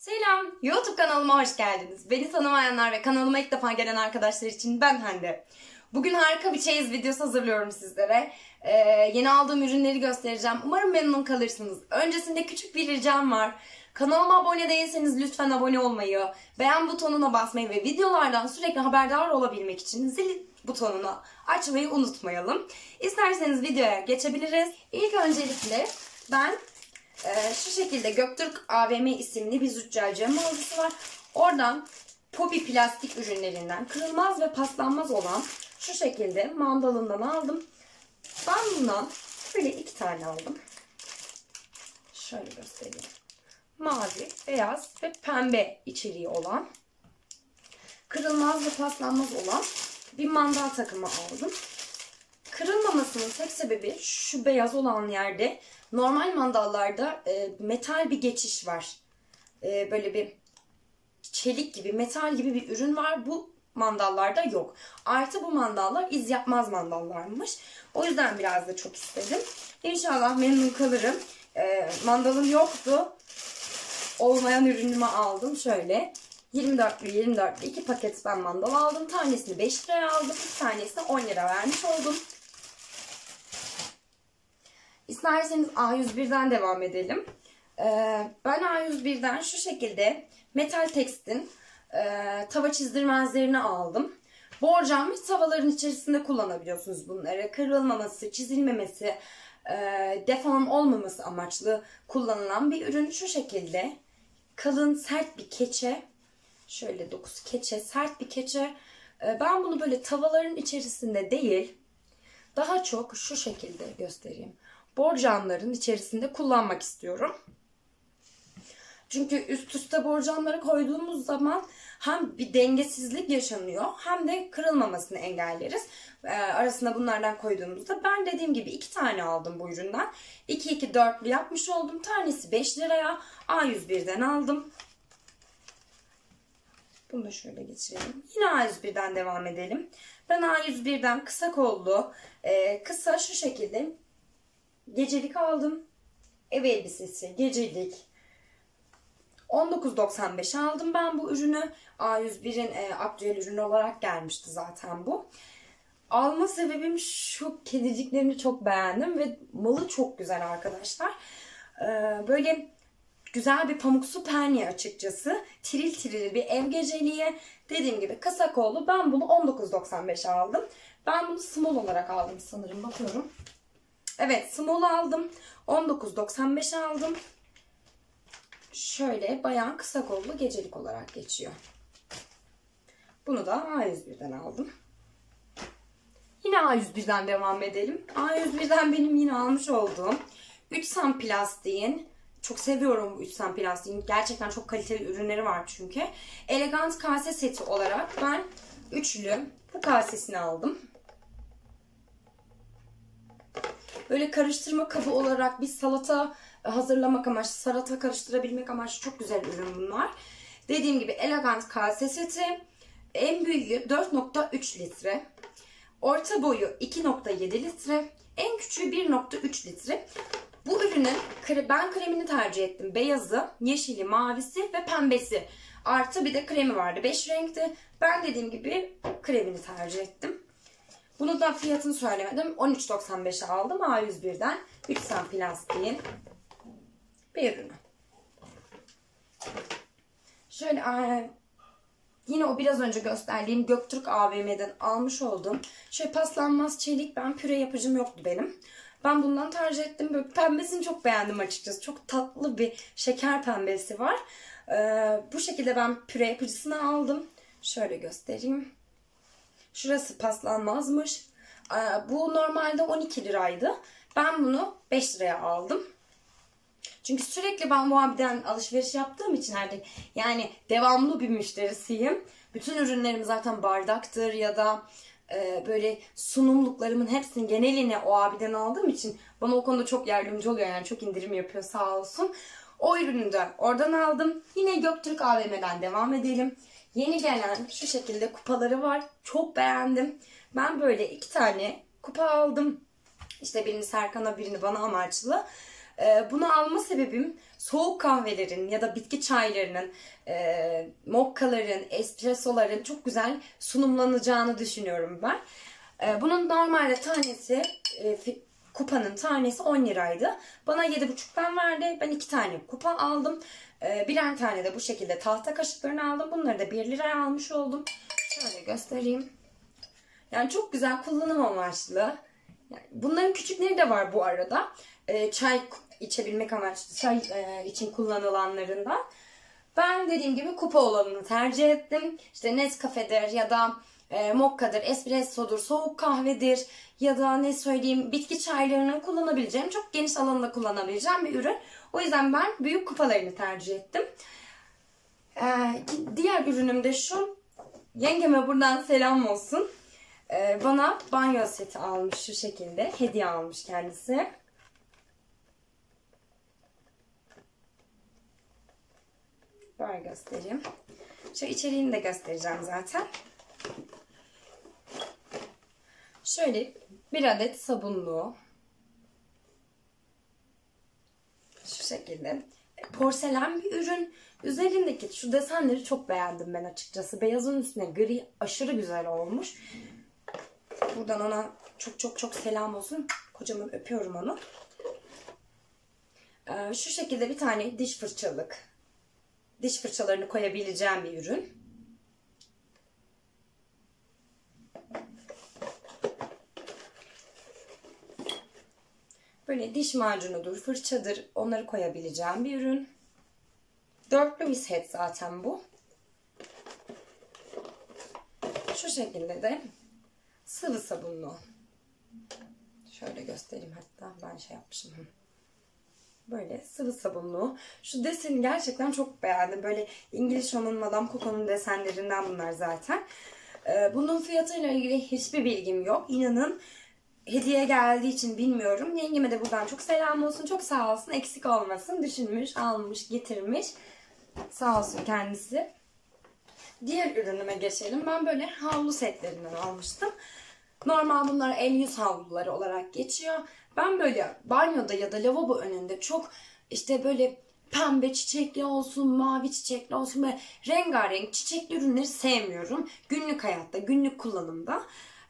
Selam, YouTube kanalıma hoş geldiniz. Beni tanımayanlar ve kanalıma ilk defa gelen arkadaşlar için ben Hande. Bugün harika bir çeyiz videosu hazırlıyorum sizlere. Ee, yeni aldığım ürünleri göstereceğim. Umarım memnun kalırsınız. Öncesinde küçük bir ricam var. Kanalıma abone değilseniz lütfen abone olmayı, beğen butonuna basmayı ve videolardan sürekli haberdar olabilmek için zil butonunu açmayı unutmayalım. İsterseniz videoya geçebiliriz. İlk öncelikle ben ee, şu şekilde Göktürk AVM isimli bir züccaciye mağazası var. Oradan Pobi plastik ürünlerinden kırılmaz ve paslanmaz olan şu şekilde mandalından aldım. Ben bundan böyle iki tane aldım. Şöyle göstereyim. Mavi, beyaz ve pembe içeriği olan kırılmaz ve paslanmaz olan bir mandal takımı aldım. Kırılmamasının tek sebebi şu beyaz olan yerde normal mandallarda e, metal bir geçiş var. E, böyle bir çelik gibi, metal gibi bir ürün var. Bu mandallarda yok. Artı bu mandallar iz yapmaz mandallarmış. O yüzden biraz da çok istedim. İnşallah memnun kalırım. E, mandalım yoktu. Olmayan ürünümü aldım. Şöyle 24'lü 24'lü iki paket ben mandal aldım. Tanesini 5 liraya aldım. Bir tanesini 10 lira vermiş oldum. İsterseniz A101'den devam edelim. Ee, ben A101'den şu şekilde Metal Text'in e, tava çizdirmezlerini aldım. Borcam tavaların içerisinde kullanabiliyorsunuz bunları. Kırılmaması, çizilmemesi, e, deform olmaması amaçlı kullanılan bir ürün şu şekilde. Kalın, sert bir keçe. Şöyle dokusu keçe, sert bir keçe. E, ben bunu böyle tavaların içerisinde değil, daha çok şu şekilde göstereyim borcamların içerisinde kullanmak istiyorum. Çünkü üst üste borcamları koyduğumuz zaman hem bir dengesizlik yaşanıyor hem de kırılmamasını engelleriz. Ee, arasında bunlardan koyduğumuzda ben dediğim gibi iki tane aldım bu üründen. 2-2 dörtlü yapmış oldum. Tanesi 5 liraya A101'den aldım. Bunu da şöyle geçirelim. Yine A101'den devam edelim. Ben A101'den kısa kollu, e, kısa şu şekilde Gecelik aldım. Ev elbisesi, gecelik. 19.95 aldım ben bu ürünü. A101'in e, aktüel ürünü olarak gelmişti zaten bu. Alma sebebim şu kediciklerini çok beğendim ve malı çok güzel arkadaşlar. Ee, böyle güzel bir pamuksu penye açıkçası. Tiril tiril bir ev geceliği. Dediğim gibi kısa kollu. Ben bunu 19.95 aldım. Ben bunu small olarak aldım sanırım. Bakıyorum. Evet small aldım. 19.95 aldım. Şöyle bayan kısa kollu gecelik olarak geçiyor. Bunu da A101'den aldım. Yine A101'den devam edelim. A101'den benim yine almış olduğum 3 sam plastiğin çok seviyorum bu 3 sam plastiğin. Gerçekten çok kaliteli ürünleri var çünkü. Elegant kase seti olarak ben üçlü bu kasesini aldım. Böyle karıştırma kabı olarak bir salata hazırlamak amaçlı, salata karıştırabilmek amaçlı çok güzel ürün bunlar. Dediğim gibi elegant kase seti. En büyüğü 4.3 litre. Orta boyu 2.7 litre. En küçüğü 1.3 litre. Bu ürünün ben kremini tercih ettim. Beyazı, yeşili, mavisi ve pembesi. Artı bir de kremi vardı. 5 renkti. Ben dediğim gibi kremini tercih ettim. Bunu da fiyatını söylemedim. 13.95'e aldım A101'den. 3 sen plastiğin bir ürünü. Şöyle yine o biraz önce gösterdiğim Göktürk AVM'den almış olduğum şöyle paslanmaz çelik ben püre yapıcım yoktu benim. Ben bundan tercih ettim. Böyle pembesini çok beğendim açıkçası. Çok tatlı bir şeker pembesi var. Ee, bu şekilde ben püre yapıcısını aldım. Şöyle göstereyim. Şurası paslanmazmış. Ee, bu normalde 12 liraydı. Ben bunu 5 liraya aldım. Çünkü sürekli ben bu abiden alışveriş yaptığım için artık yani devamlı bir müşterisiyim. Bütün ürünlerim zaten bardaktır ya da e, böyle sunumluklarımın hepsini geneline o abiden aldığım için bana o konuda çok yardımcı oluyor. Yani çok indirim yapıyor sağ olsun. O ürünü de oradan aldım. Yine Göktürk AVM'den devam edelim. Yeni gelen şu şekilde kupaları var. Çok beğendim. Ben böyle iki tane kupa aldım. İşte birini Serkan'a birini bana amaçlı. Ee, bunu alma sebebim soğuk kahvelerin ya da bitki çaylarının, e, mokkaların, espressoların çok güzel sunumlanacağını düşünüyorum ben. Ee, bunun normalde tanesi, e, kupanın tanesi 10 liraydı. Bana 7,5'tan verdi. Ben 2 tane kupa aldım. Ee, birer tane de bu şekilde tahta kaşıklarını aldım. Bunları da 1 liraya almış oldum. Şöyle göstereyim. Yani çok güzel kullanım amaçlı. Bunların küçükleri de var bu arada. Ee, çay içebilmek amaçlı, çay e, için kullanılanlarından. Ben dediğim gibi kupa olanını tercih ettim. İşte Nescafe'dir ya da e, mokka'dır, espressodur, soğuk kahvedir ya da ne söyleyeyim bitki çaylarının kullanabileceğim, çok geniş alanda kullanabileceğim bir ürün. O yüzden ben büyük kupalarını tercih ettim. Ee, diğer ürünüm de şu. Yengeme buradan selam olsun. Ee, bana banyo seti almış şu şekilde. Hediye almış kendisi. Böyle göstereyim. Şu içeriğini de göstereceğim zaten. Şöyle bir adet sabunluğu. Şu şekilde. Porselen bir ürün. Üzerindeki şu desenleri çok beğendim ben açıkçası. Beyazın üstüne gri aşırı güzel olmuş. Buradan ona çok çok çok selam olsun. Kocaman öpüyorum onu. Ee, şu şekilde bir tane diş fırçalık. Diş fırçalarını koyabileceğim bir ürün. Böyle diş macunudur, fırçadır onları koyabileceğim bir ürün. Dörtlü bir set zaten bu. Şu şekilde de sıvı sabunlu. Şöyle göstereyim hatta ben şey yapmışım. Böyle sıvı sabunlu. Şu deseni gerçekten çok beğendim. Böyle İngiliz Woman Madame Coco'nun desenlerinden bunlar zaten. Ee, bunun fiyatıyla ilgili hiçbir bilgim yok. İnanın hediye geldiği için bilmiyorum. Yengeme de buradan çok selam olsun. Çok sağ olsun. Eksik olmasın. Düşünmüş, almış, getirmiş. Sağ olsun kendisi. Diğer ürünüme geçelim. Ben böyle havlu setlerinden almıştım. Normal bunlar el yüz havluları olarak geçiyor. Ben böyle banyoda ya da lavabo önünde çok işte böyle pembe çiçekli olsun, mavi çiçekli olsun ve rengarenk çiçekli ürünleri sevmiyorum. Günlük hayatta, günlük kullanımda.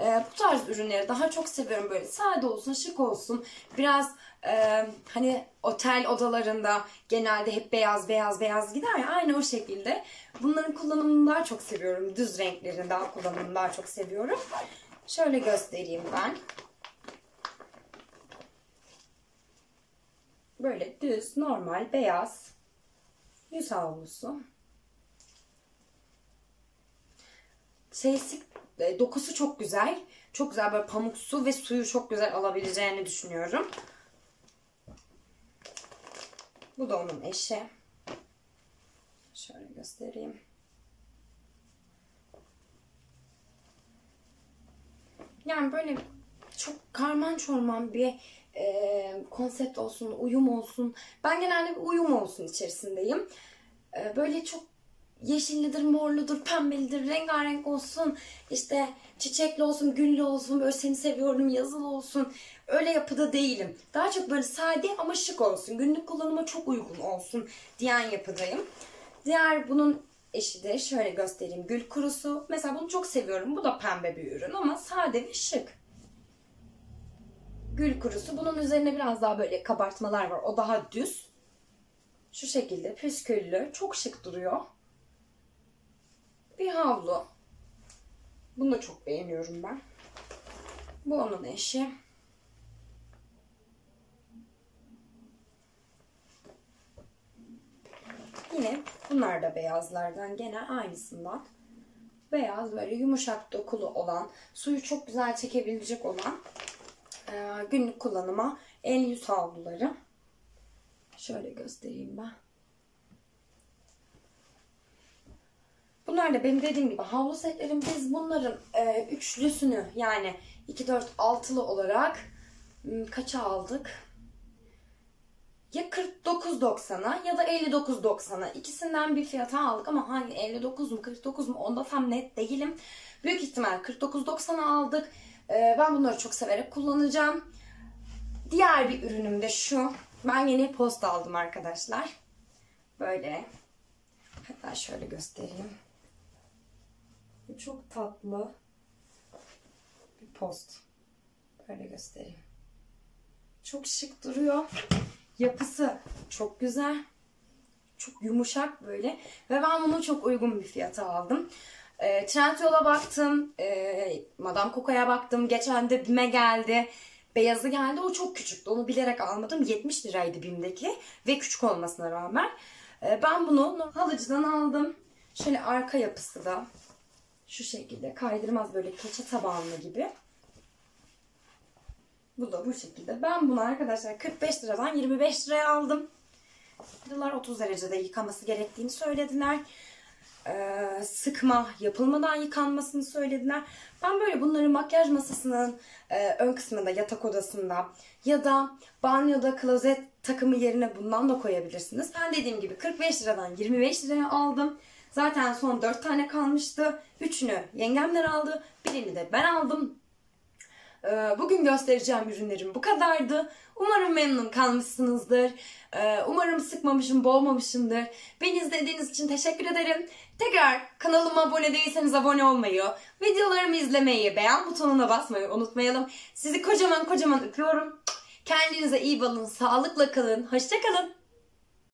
Ee, bu tarz ürünleri daha çok seviyorum. Böyle sade olsun, şık olsun. Biraz e, hani otel odalarında genelde hep beyaz beyaz beyaz gider ya aynı o şekilde. Bunların kullanımını daha çok seviyorum. Düz renklerin daha kullanımını daha çok seviyorum. Şöyle göstereyim ben. Böyle düz, normal, beyaz yüz havlusu. Şeysi, e, dokusu çok güzel. Çok güzel böyle pamuksu ve suyu çok güzel alabileceğini düşünüyorum. Bu da onun eşi. Şöyle göstereyim. Yani böyle çok karman çorman bir e, konsept olsun, uyum olsun. Ben genelde bir uyum olsun içerisindeyim. E, böyle çok yeşillidir, morludur, pembelidir, rengarenk olsun. İşte çiçekli olsun, güllü olsun, böyle seni seviyorum, yazılı olsun. Öyle yapıda değilim. Daha çok böyle sade ama şık olsun. Günlük kullanıma çok uygun olsun diyen yapıdayım. Diğer bunun eşi de şöyle göstereyim. Gül kurusu. Mesela bunu çok seviyorum. Bu da pembe bir ürün ama sade ve şık. Gül kurusu. Bunun üzerine biraz daha böyle kabartmalar var. O daha düz. Şu şekilde püsküllü. Çok şık duruyor. Bir havlu. Bunu da çok beğeniyorum ben. Bu onun eşi. Yine bunlar da beyazlardan gene aynısından. Beyaz böyle yumuşak dokulu olan, suyu çok güzel çekebilecek olan e, günlük kullanıma el yüz havluları. Şöyle göstereyim ben. Bunlar da benim dediğim gibi havlu setlerim. Biz bunların e, üçlüsünü yani 2, 4, 6'lı olarak m, kaça aldık? Ya 49.90'a ya da 59.90'a ikisinden bir fiyata aldık ama hangi 59 mu 49 mu onda tam net değilim. Büyük ihtimal 49.90'a aldık. Ee, ben bunları çok severek kullanacağım. Diğer bir ürünüm de şu. Ben yeni post aldım arkadaşlar. Böyle. Hatta şöyle göstereyim. Çok tatlı bir post. Böyle göstereyim. Çok şık duruyor. Yapısı çok güzel. Çok yumuşak böyle. Ve ben bunu çok uygun bir fiyata aldım. E, Trendyol'a baktım. E, Madame Coco'ya baktım. Geçen de BİM'e geldi. Beyazı geldi. O çok küçüktü. Onu bilerek almadım. 70 liraydı BİM'deki. Ve küçük olmasına rağmen. E, ben bunu halıcıdan aldım. Şöyle arka yapısı da şu şekilde kaydırmaz böyle keçe tabanlı gibi. Bu da bu şekilde. Ben bunu arkadaşlar 45 liradan 25 liraya aldım. Yıllar 30 derecede yıkaması gerektiğini söylediler. Ee, sıkma yapılmadan yıkanmasını söylediler. Ben böyle bunları makyaj masasının e, ön kısmında yatak odasında ya da banyoda klozet takımı yerine bundan da koyabilirsiniz. Ben dediğim gibi 45 liradan 25 liraya aldım. Zaten son 4 tane kalmıştı. Üçünü yengemler aldı. Birini de ben aldım. Ee, Bugün göstereceğim ürünlerim bu kadardı. Umarım memnun kalmışsınızdır. Ee, Umarım sıkmamışım, boğmamışımdır. Beni izlediğiniz için teşekkür ederim. Tekrar kanalıma abone değilseniz abone olmayı, videolarımı izlemeyi, beğen butonuna basmayı unutmayalım. Sizi kocaman kocaman öpüyorum. Kendinize iyi bakın, sağlıkla kalın, hoşçakalın.